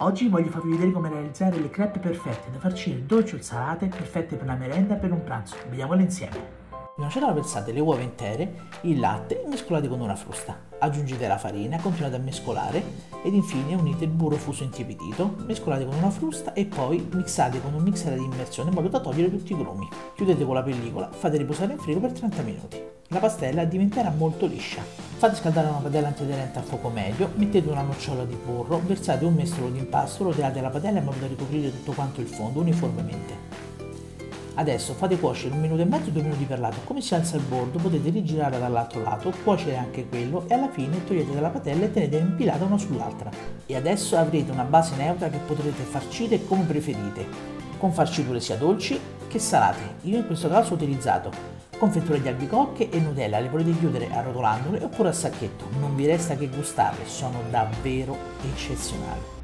Oggi voglio farvi vedere come realizzare le crepe perfette da farcire dolci o salate, perfette per la merenda e per un pranzo. Vediamole insieme. In una ciotola versate le uova intere, il latte e mescolate con una frusta. Aggiungete la farina, continuate a mescolare ed infine unite il burro fuso intiepidito, mescolate con una frusta e poi mixate con un mixer di immersione in modo da togliere tutti i grumi. Chiudete con la pellicola, fate riposare in frigo per 30 minuti. La pastella diventerà molto liscia. Fate scaldare una padella antiaderente a fuoco medio, mettete una nocciola di burro, versate un mestolo di impasto, roteate la padella in modo da ricoprire tutto quanto il fondo uniformemente. Adesso fate cuocere un minuto e mezzo, due minuti per lato, come si alza il bordo potete rigirare dall'altro lato, cuocere anche quello e alla fine togliete dalla padella e tenete impilata una sull'altra. E adesso avrete una base neutra che potrete farcire come preferite, con farciture sia dolci che salate. Io in questo caso ho utilizzato Confetture di albicocche e Nutella le potete chiudere arrotolandole oppure a sacchetto, non vi resta che gustarle, sono davvero eccezionali.